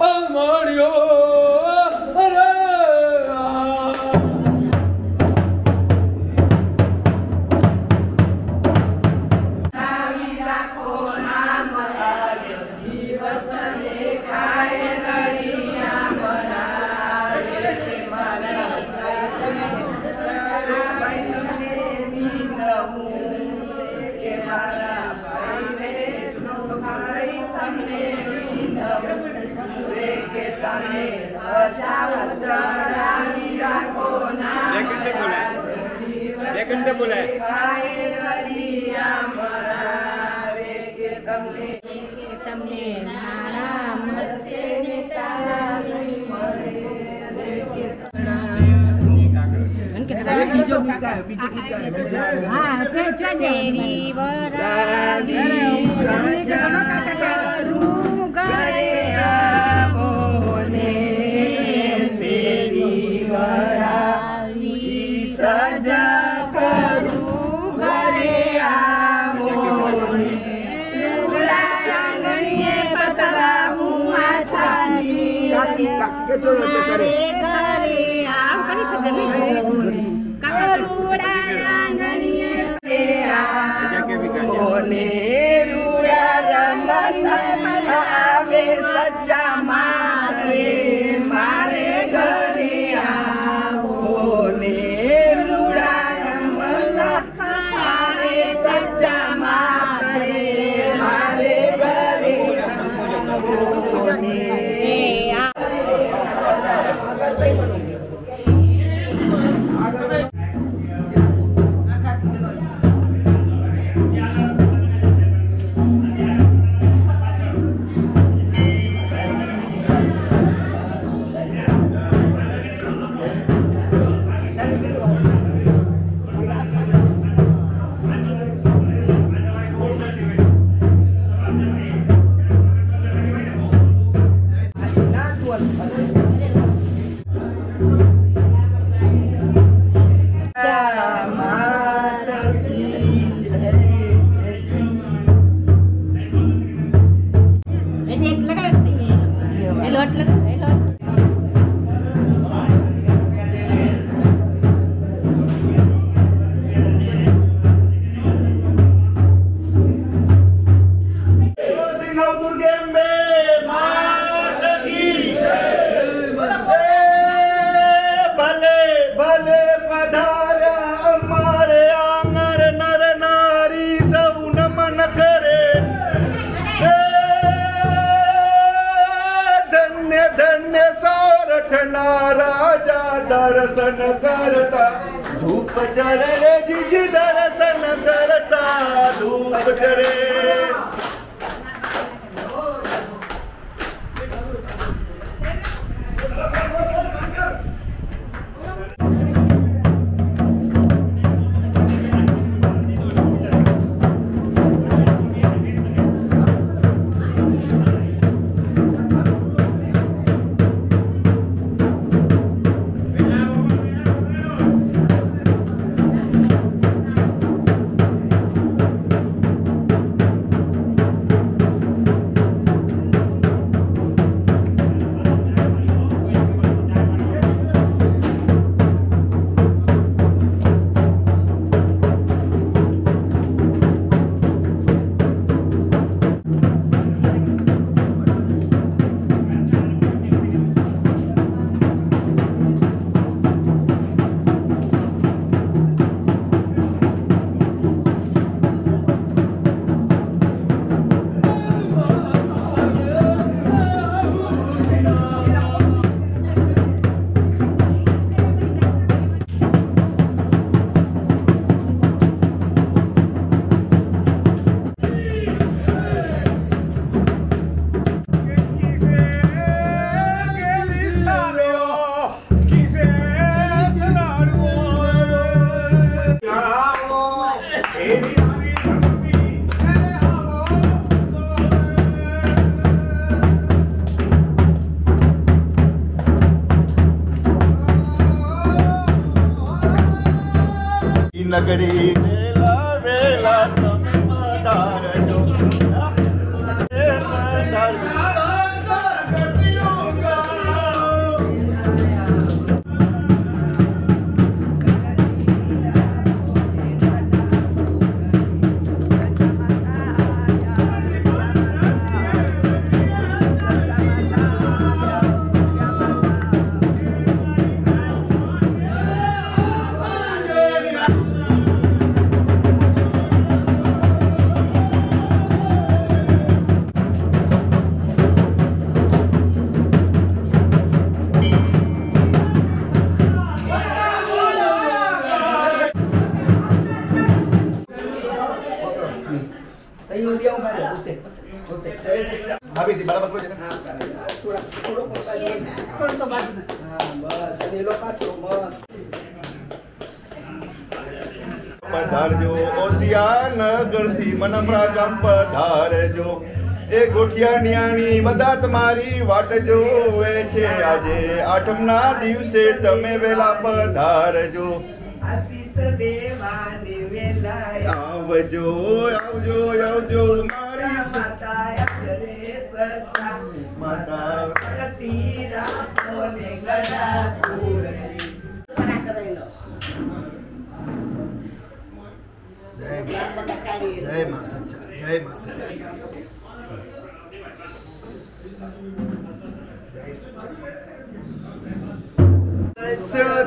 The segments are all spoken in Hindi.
Mario. હા તો ચાલે नकारता धूप चरे जिजी दरसन करता धूप चरे नगरे ઓસિયા નગરથી ગામ પધારજો. એ ગોઠિયા ન્યાણી બધા તમારી વાટ જોવે છે. આજે આઠમ ના દિવસે તમે વેલા પધારજો. આવજો આવજો આવજો. મારી માતા जय माँ सच्चा जय माँ सच्चा।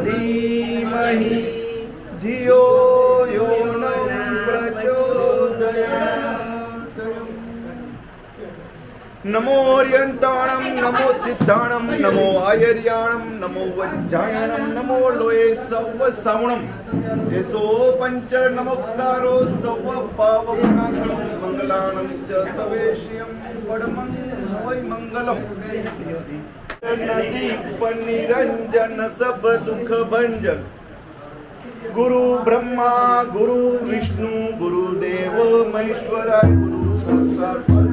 धीमहि धियो यो न प्रचोदया नमोऽर्यन्ताणं नमो सिद्धाणं, नमो आयर्याणं, नमो वज्जायणं नमो लोये सवसावणं यशो पञ्च नमोक्तारो सव पावनासनं मङ्गलानं च सवेश्यं वडमं वै मङ्गलम् दीप निरंजन सब दुख भंजन गुरु ब्रह्मा, गुरु विष्णु गुरु देव महेश्वराय, गुरु साक्षात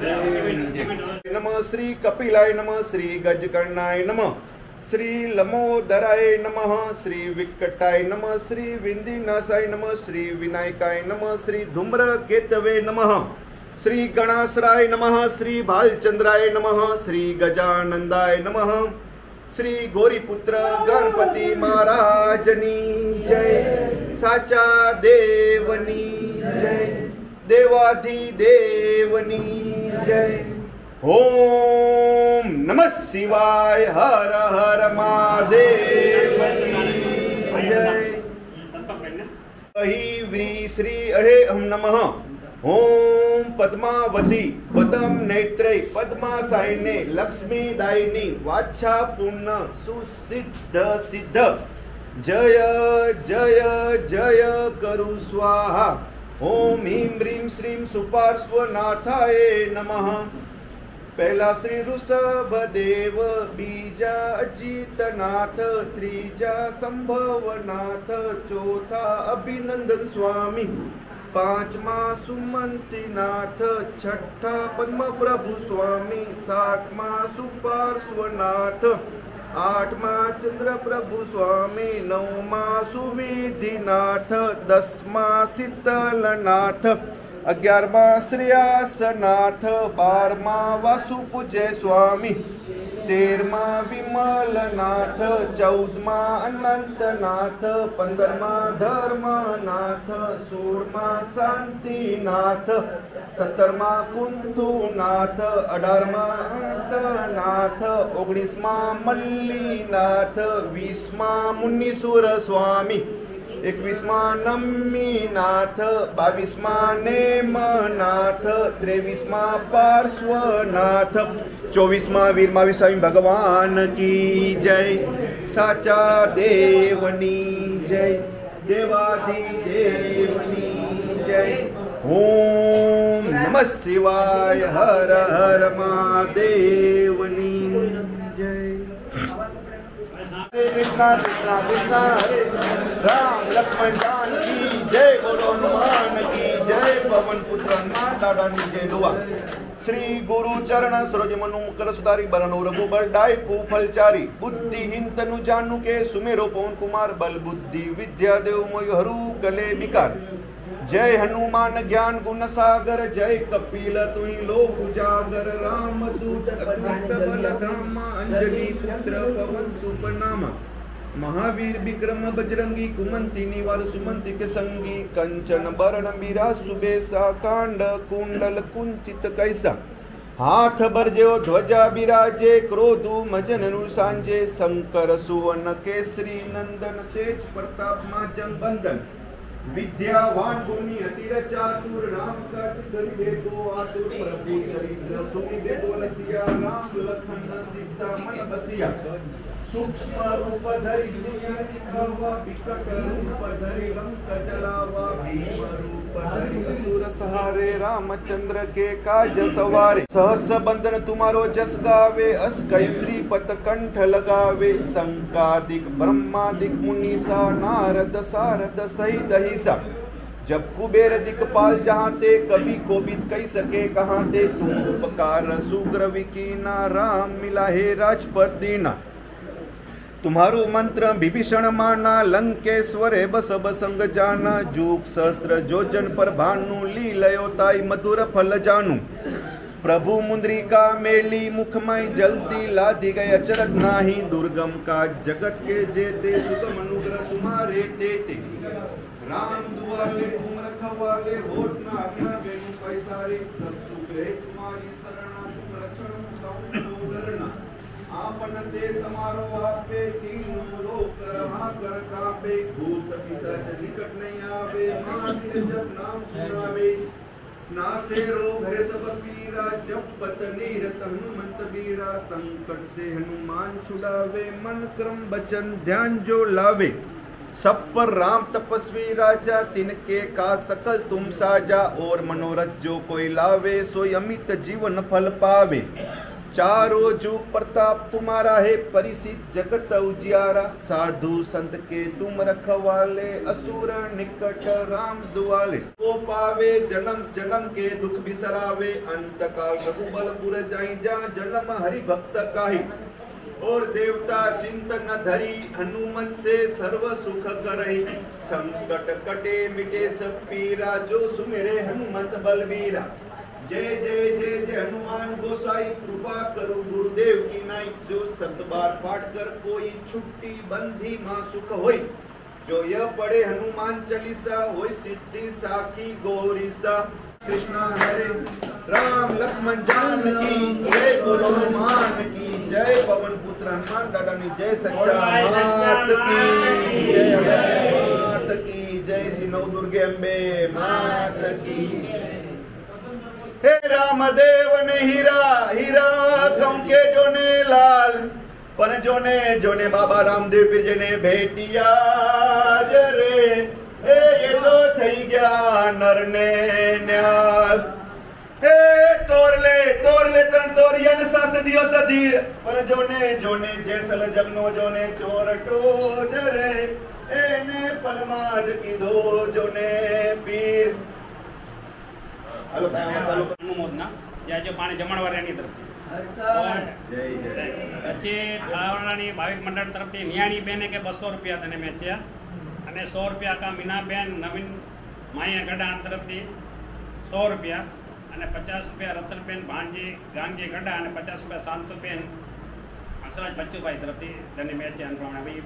नम श्री कपिलाय नम श्री गजकर्णाय नम। श्री लमोदराय नम, श्री विकटाय नम, श्री विंदिनाशाय नम, श्री विनायकाय नम, श्री धूम्रकेतवे नम। श्री गणासराय नम, श्री भालचंद्राय नम, श्री गजानंदाय नम। श्री गौरीपुत्र गणपति महाराजनी जय। साचा देवनी जय। देवाधिदेवनी जय। ओम नमः शिवाय हर हर महादेव की जय व्री श्री अहे हम नमः। ओम पद्मावती पद्म नेत्रे पद्मा साइने लक्ष्मी दायिनी वाचा पूर्ण सुसिद्ध सिद्ध। जय जय जय करु स्वाहा। ओम ह्रीं ह्रीं श्रीं सुपार्श्वनाथाय नमः। पहला श्री ऋषभ देव बीजा अजितनाथ, त्रीजा संभवनाथ, चौथा अभिनंदन स्वामी, पांचवा सुमंतिनाथ, छठा पद्म प्रभु स्वामी, सातवा सुपार्श्वनाथ आठमा चंद्र प्रभु स्वामी नवमा सुविधिनाथ दसमा शीतलनाथ। અગિયારમાં શ્રેયાસનાથ બારમાં વાસુપૂજ્ય સ્વામી તેરમાં વિમલનાથ ચૌદમાં અનંતનાથ પંદરમાં ધર્મનાથ સોળમાં શાંતિનાથ સત્તરમાં કુંતુનાથ અઢારમાં અનંતનાથ ઓગણીસમાં મલ્લીનાથ વીસમાં મુનીસુર સ્વામી એકવીસમાં નમ્મીનાથ બાવીસમાં નેમનાથ ત્રેવીસમાં પાર્શ્વનાથ ચોવીસમાં વીરમાવી સ્વામી ભગવાન કી જય સાચા દેવની જય દેવાધિદેવની જય ઓમ નમઃ શિવાય હર હર મહાદેવની कृष्णा कृष्णा कृष्णा, हरे राम लक्ष्मण जान की जय बोलो हनुमान की जय। पवन पुत्र दादानी जय दुआ। श्री गुरु चरण सरोज मनु मुकर सुधारी, बरनो रघुबर डाय कुफल चारी। बुद्धि हिन तनु जानु के सुमेरो पवन कुमार, बल बुद्धि विद्या देव मोय हरु गले बिकार जय हनुमान ज्ञान गुण सागर, जय कपिल तुई लोक उजागर। राम दूत अखंड बल धाम, अंजनी पुत्र पवन सुपनाम। महावीर विक्रम बजरंगी, कुमंती निवार सुमंती के संगी। कंचन बरण बीरा सुबेसा कांड कुंडल कुंचित कैसा। हाथ बरजेओ ध्वजा बिराजे, क्रोधु मजन नु सांजे। शंकर सुवन केसरी नंदन तेज प्रताप माजन बंदन विद्यावान भूमि अतिर चातुर राम कट करि देखो आतुर प्रभु चरित्र सुनि देखो रसिया राम लखन सीता मन बसिया सूक्ष्म रूप धरि सिंह दिखावा विकट रूप धरि भीम रूप धरि असुर सहारे रामचंद्र के काज सवारे। सहस तुम्हारो जस गावे, अस कई श्रीपत कंठ लगावे। संकादिक ब्रह्मादिक नारद, सारद सही दहिसा जब कुबेर दिक्पाल जहाँ ते कभी कोबिद कही सके कहाँ ते तुम उपकार सुग्र विकीना राम मिला हे राजपत दीना तुम्हारो मंत्र विभीषण माना लंकेश्वरे बस बसंग जाना जूक सहस्र जोजन पर भानु ली लयोताई मधुर फल जानू। प्रभु मुद्रिका मेली मुखमय जल्दी लादी गए अचरत नाही, दुर्गम का जगत के जेते, सुगम अनुग्रह तुम्हारे देते। राम दुआले तुम रखवाले, होत ना अपना बेनु पैसारे सब सुख है तुम्हारी आपन ते समारो आपे, तीनों लोक रहा कर कापे, भूत पिशाच निकट नहीं आवे मानिर जब नाम सुनावे। नासे रोग है सब पीरा जब पत नीरत हनुमंत बीरा, संकट से हनुमान छुड़ावे, मन क्रम बचन ध्यान जो लावे। सब पर राम तपस्वी राजा, तिनके का सकल तुम साजा, और मनोरथ जो कोई लावे सोई अमित जीवन फल पावे। चारों जुग प्रताप, तुम्हारा है परिसित जगत उजियारा। साधु संत के तुम रखवाले, असुर निकट राम दुआले। को पावे जन्म जन्म के दुख बिसरावे। अंत काल रघुबल पुर जाई जा, जन्म हरि भक्त काहि। और देवता चिंतन धरी, हनुमत से सर्व सुख करही। संकट कटे मिटे सब पीरा, जो सुमेरे हनुमत बलबीरा। जय जय जय जय हनुमान गोसाई, कृपा करो गुरुदेव की नाई। जो सत बार पाठ कर कोई छुट्टी बंधी माँ सुख होई। जो यह पढ़े हनुमान चालीसा, होई सिद्धि साखी गौरीसा। कृष्णा हरे, राम लक्ष्मण जानकी जय, बोलो हनुमान की जय। पवन पुत्र हनुमान दादा ने जय सच्चा मात की जय मात की जय। श्री नव दुर्गे अम्बे मात की हे रामदेव ने हीरा हीरा कम के जोने लाल પણ જોને જોને બાબા રામદેવ પીરજીને ભેટિયા જ રે એ એ તો થઈ ગયા નરને ન્યાલ હે તોરલે તોરલે તન તોરિયન સાસ દિયો સધીર પણ જોને જોને જેસલ જગનો જોને ચોરટો જ રે એને પલમાદ કીધો જોને પીર અનુમોદના જે આજે પાણી જમણવાર તરફથી. હર્ષદ. જય જય. પછી ભાવિક મંડળ તરફથી નિયાણી બેને કે બસો રૂપિયા તને મેચ્યા અને સો રૂપિયા કા મીનાબેન નવીન માયા ગઢા તરફથી સો રૂપિયા. અને પચાસ રૂપિયા રતનબેન ભાણજી ગાંગજી ગઢા અને પચાસ રૂપિયા શાંતુબેન હંસરાજ બચ્ચુભાઈ તરફથી તને ભાઈ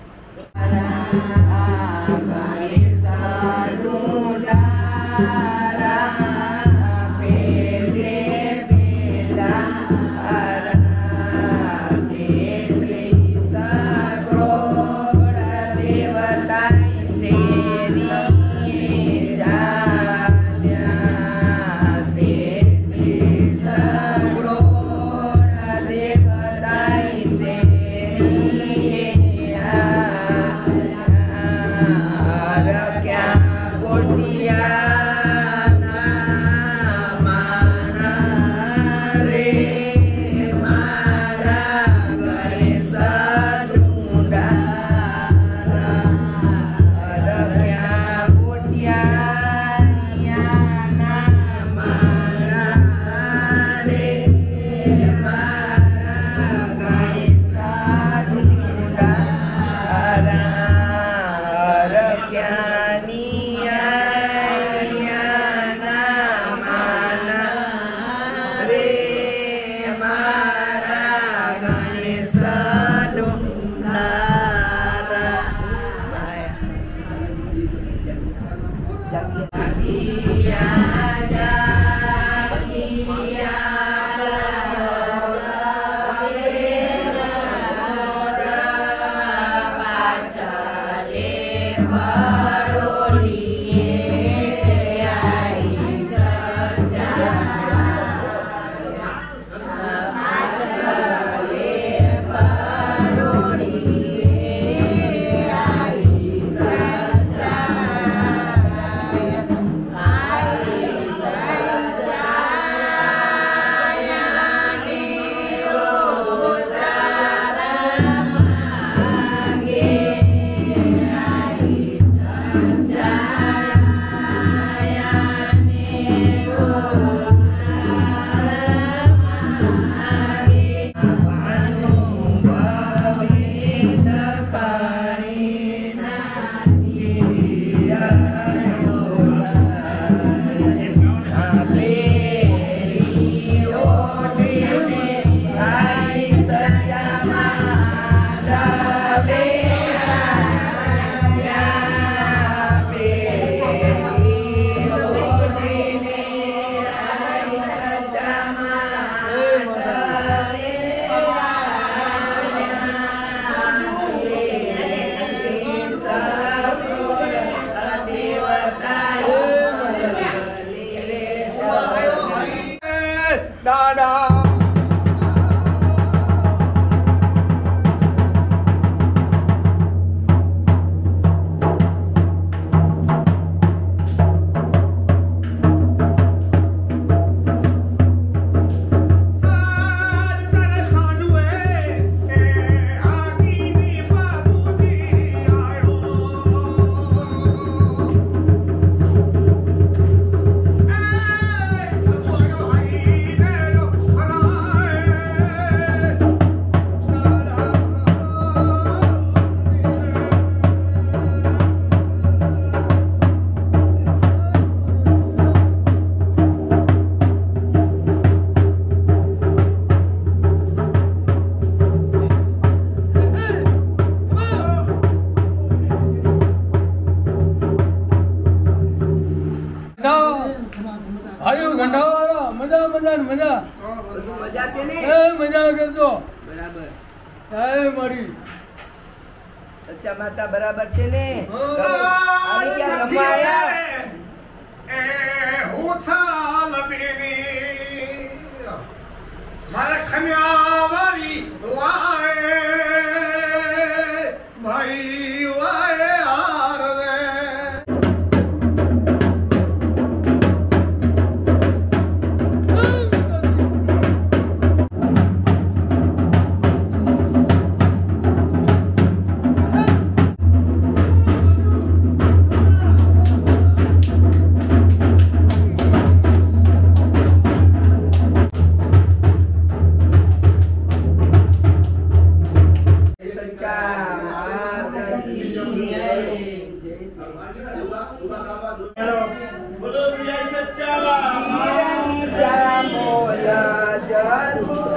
જરુ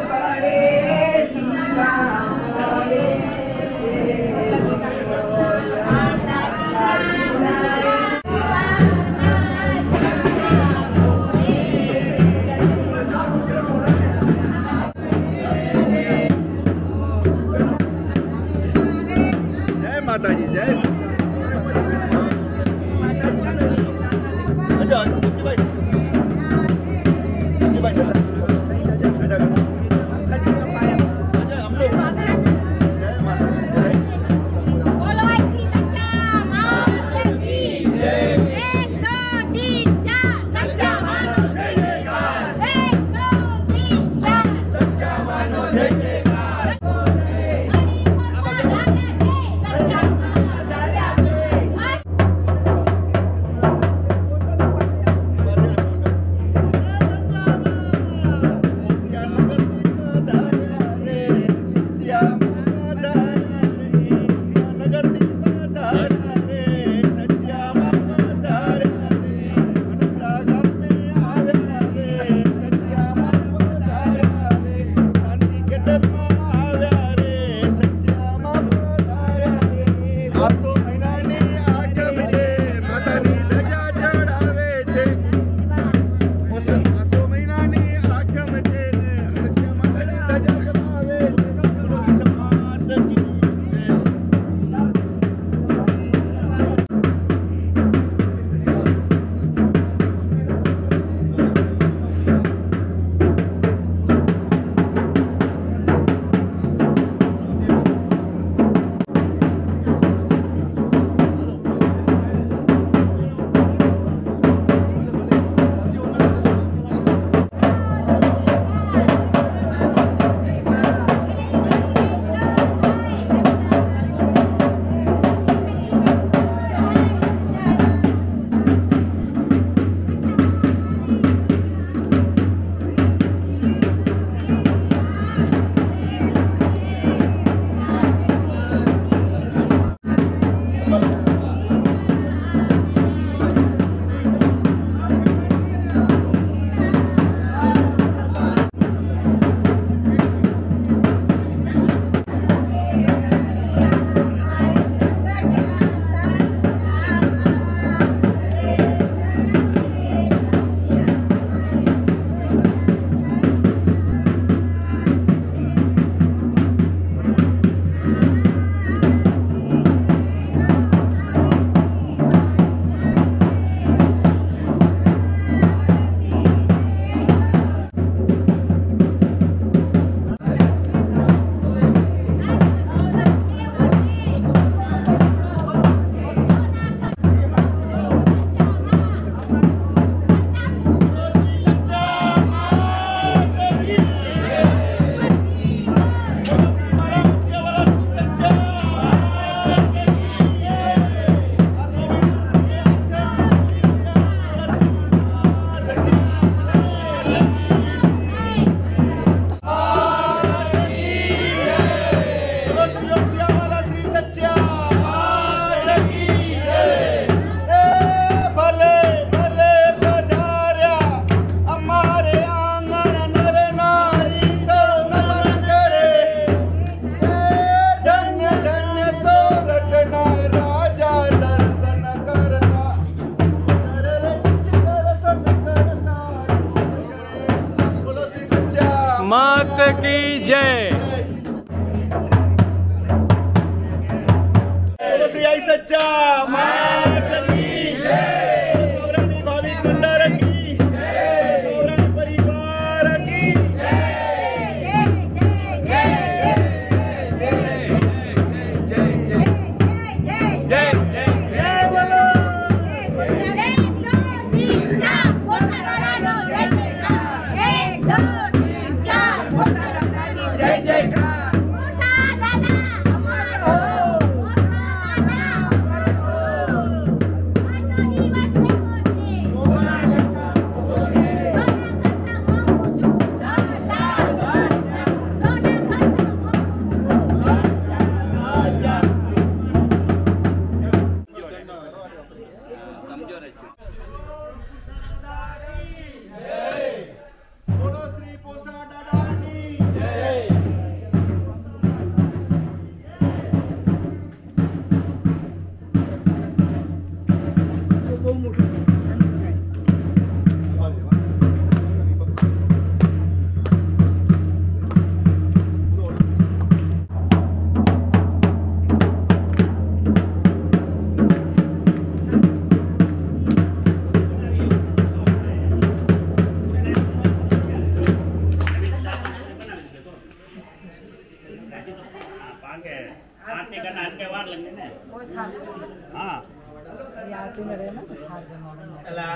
मात हाँ। यार तुम ना। अल्लाह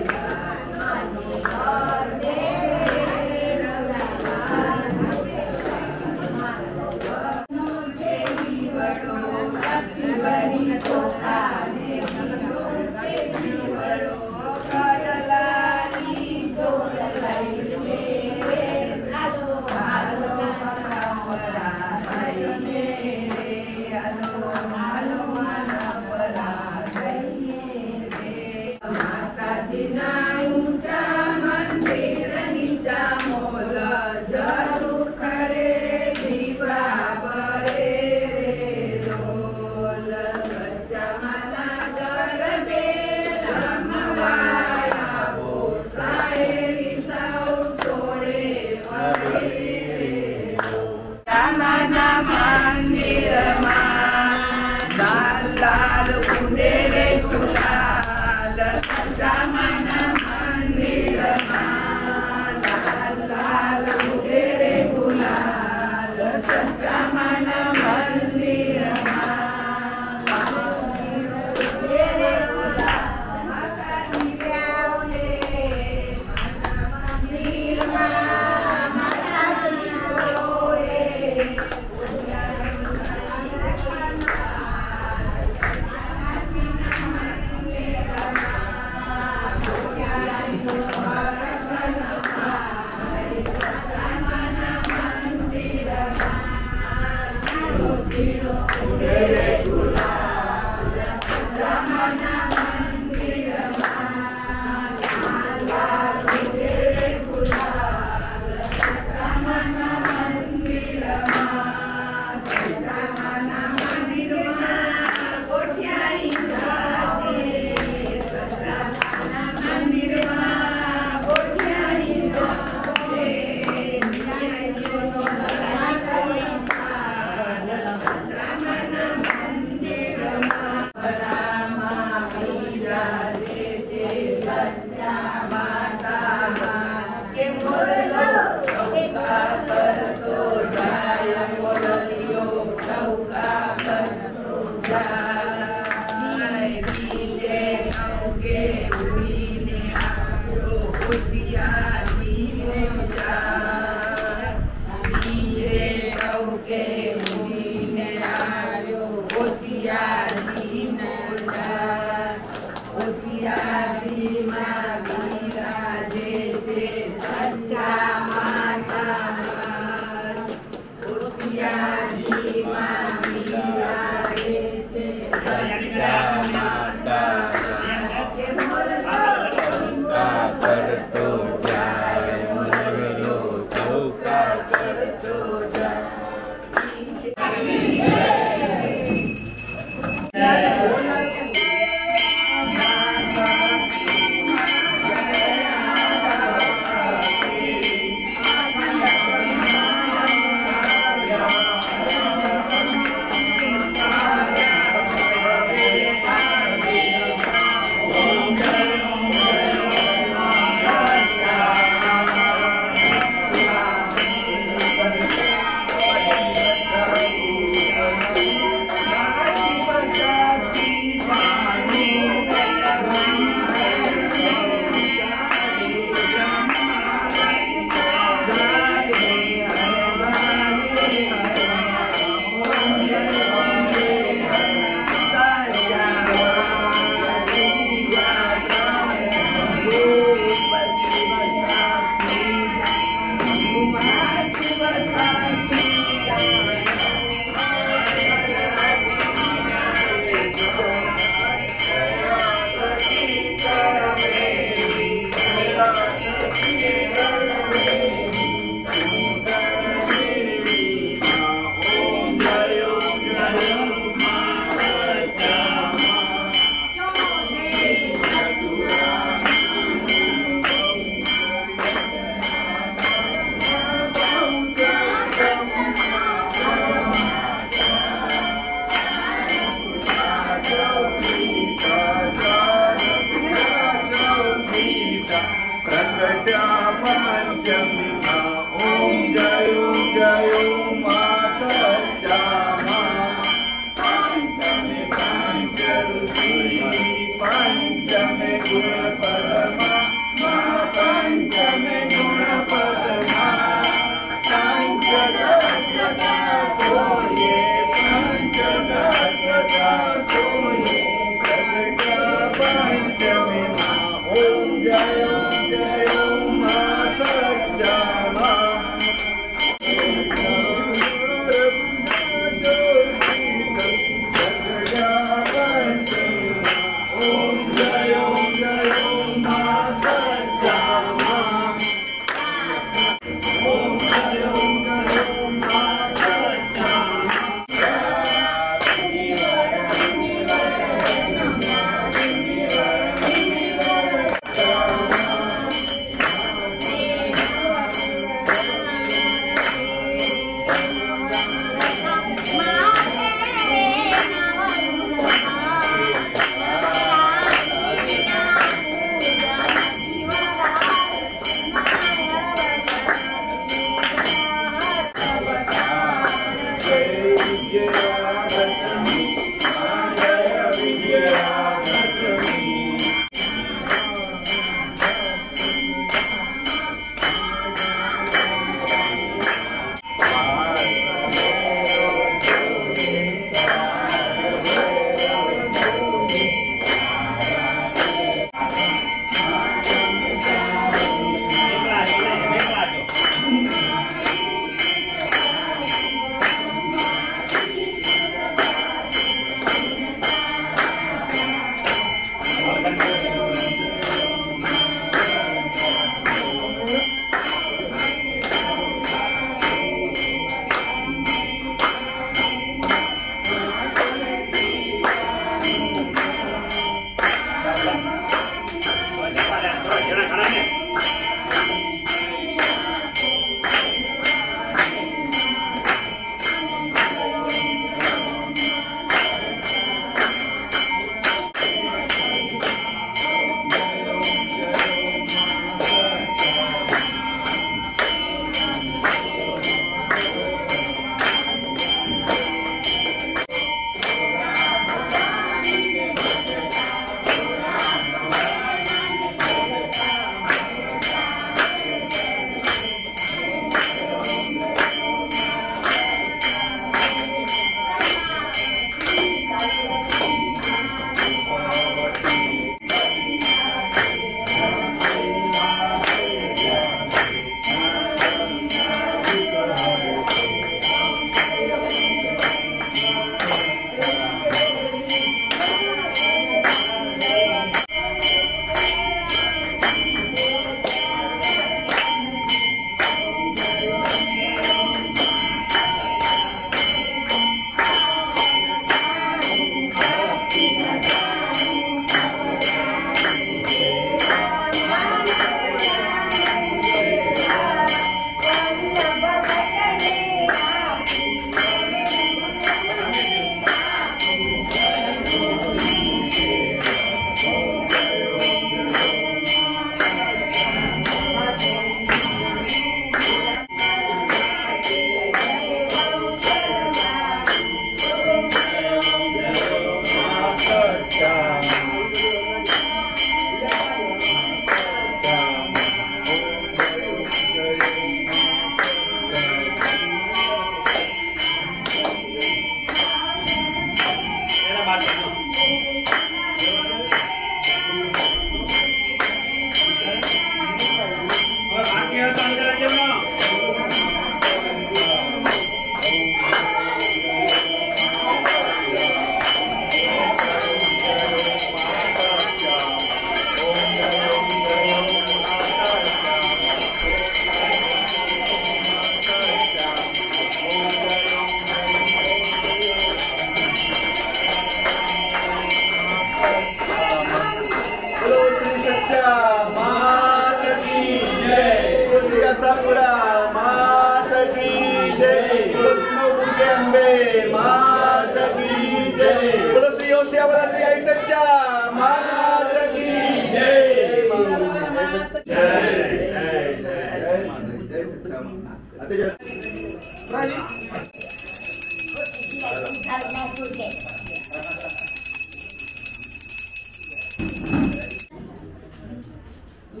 O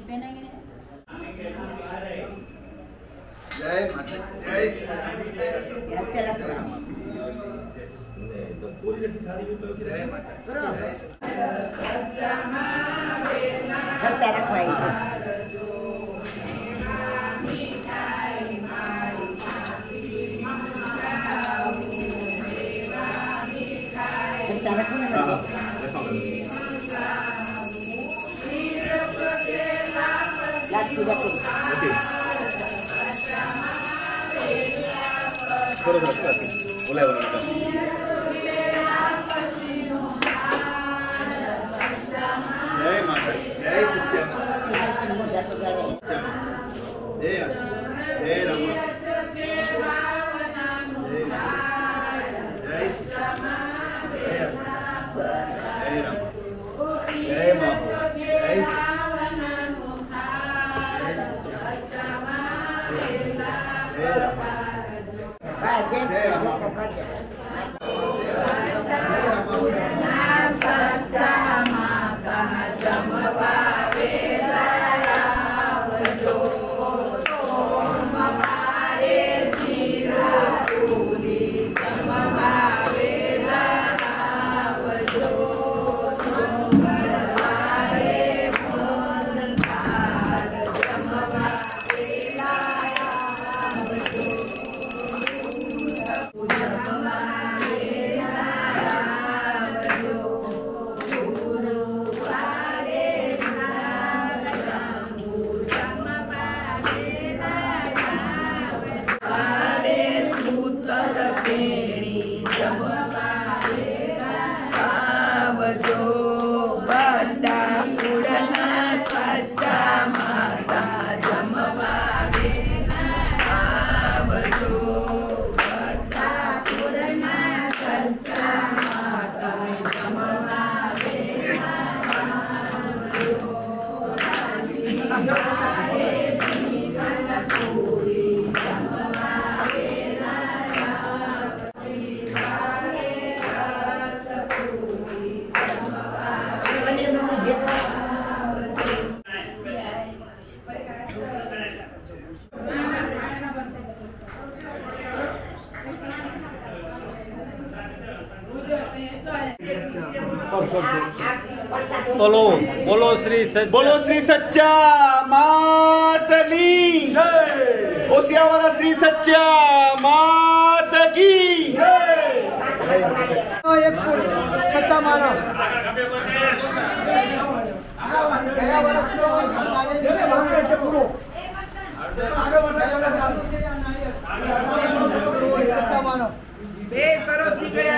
बोलो बोलो श्री सच्चा। बोलो श्री सच्चा मातली ओसिया वाला श्री सच्चा मात की। एक सच्चा मारा। गया वाला बे सरोस निकल